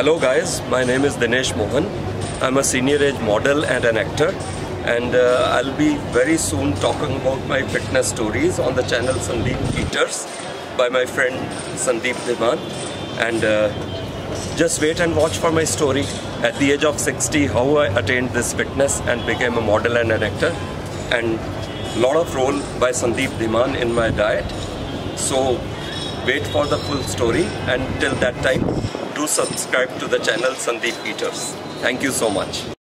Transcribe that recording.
Hello guys, my name is Dinesh Mohan. I'm a senior age model and an actor. And uh, I'll be very soon talking about my fitness stories on the channel Sandeep Eaters by my friend Sandeep Dhiman and uh, just wait and watch for my story. At the age of 60 how I attained this fitness and became a model and an actor. And lot of role by Sandeep Dhiman in my diet. So wait for the full story. And till that time do subscribe to the channel Sandeep Eaters. Thank you so much.